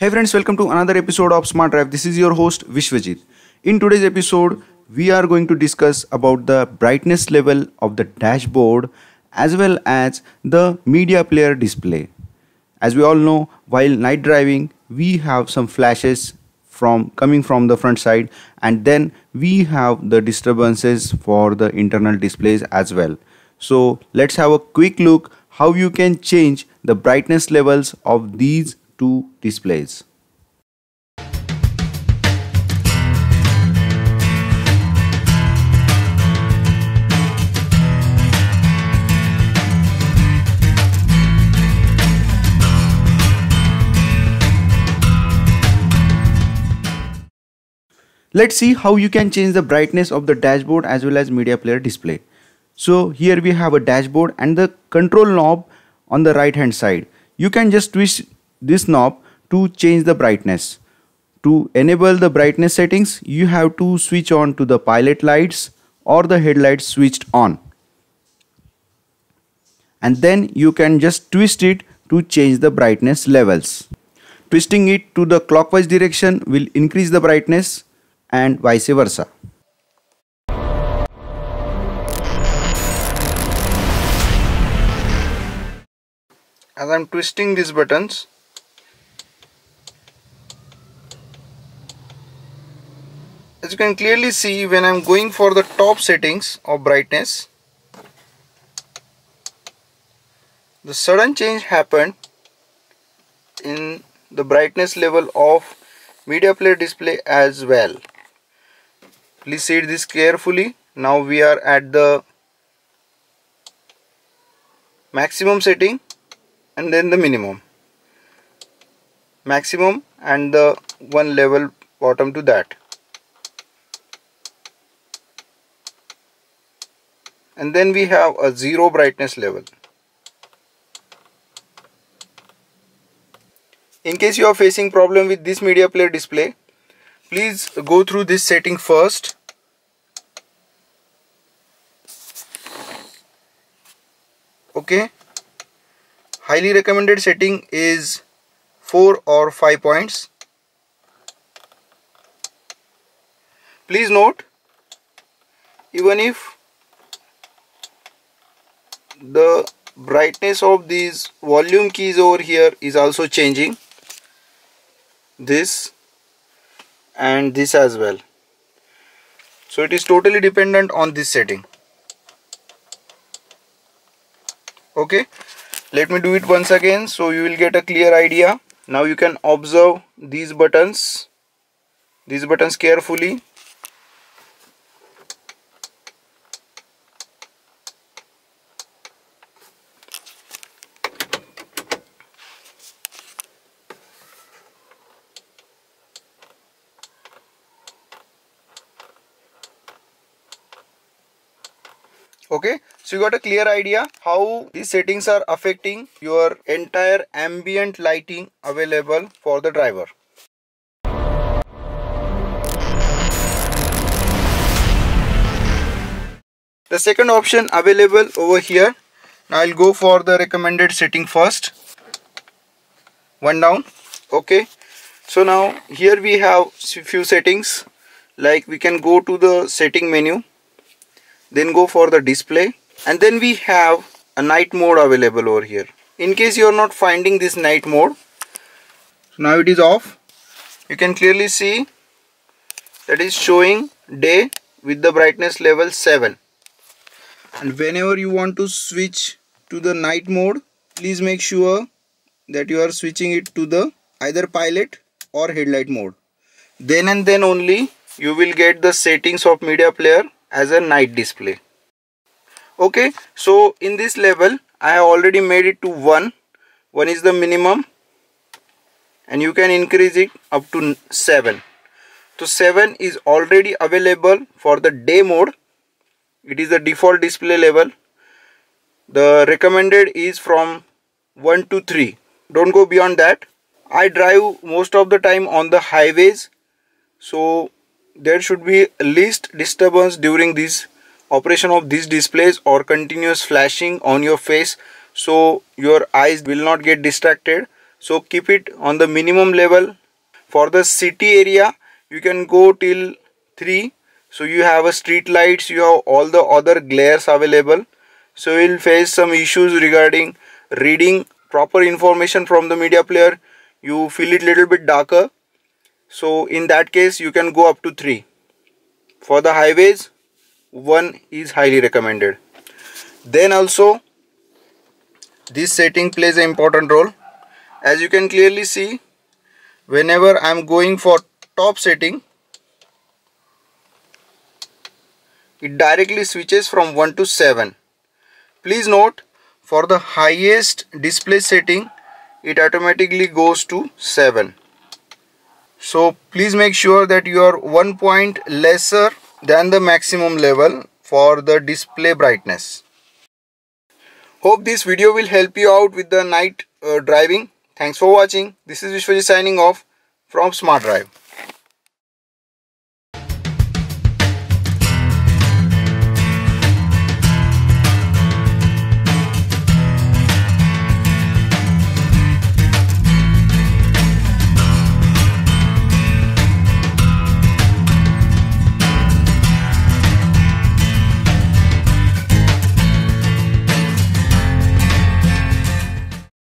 Hey friends, welcome to another episode of Smart Drive. This is your host Vishwajeet. In today's episode, we are going to discuss about the brightness level of the dashboard as well as the media player display. As we all know, while night driving, we have some flashes from coming from the front side and then we have the disturbances for the internal displays as well. So let's have a quick look how you can change the brightness levels of these two displays. Let's see how you can change the brightness of the dashboard as well as media player display. So here we have a dashboard and the control knob on the right hand side. You can just twist this knob to change the brightness. To enable the brightness settings, you have to switch on to the pilot lights or the headlights switched on. And then you can just twist it to change the brightness levels. Twisting it to the clockwise direction will increase the brightness and vice versa. As I'm twisting these buttons, as you can clearly see when I'm going for the top settings of brightness, the sudden change happened in the brightness level of media player display as well. Please see this carefully. Now we are at the maximum setting and then the minimum. Maximum and the one level bottom to that and then we have a zero brightness level. In case you are facing problem with this media player display please go through this setting first. Okay. Highly recommended setting is 4 or 5 points. Please note even if the brightness of these volume keys over here is also changing. This and this as well. So it is totally dependent on this setting. Okay? Let me do it once again so you will get a clear idea. Now you can observe these buttons these buttons carefully okay? So you got a clear idea how these settings are affecting your entire ambient lighting available for the driver? The second option available over here. Now I'll go for the recommended setting first. One down. Okay? So now here we have few settings. Like we can go to the setting menu then go for the display and then we have a night mode available over here. In case you are not finding this night mode now it is off. You can clearly see that is showing day with the brightness level 7 and whenever you want to switch to the night mode please make sure that you are switching it to the either pilot or headlight mode. Then and then only you will get the settings of media player as a night display. Okay so in this level I have already made it to 1 1 is the minimum and you can increase it up to 7 so 7 is already available for the day mode. It is the default display level. The recommended is from 1 to 3 don't go beyond that. I drive most of the time on the highways so there should be least disturbance during this operation of these displays or continuous flashing on your face. So your eyes will not get distracted. So keep it on the minimum level. For the city area you can go till 3 so you have a street lights you have all the other glares available. So you'll face some issues regarding reading proper information from the media player. You feel it little bit darker so in that case you can go up to 3 for the highways 1 is highly recommended. Then also this setting plays an important role. As you can clearly see whenever I'm going for top setting it directly switches from 1 to 7 please note for the highest display setting it automatically goes to 7 so please make sure that you are one point lesser than the maximum level for the display brightness Hope this video will help you out with the night uh, driving. Thanks for watching. This is Vishwajeet signing off from Smart Drive.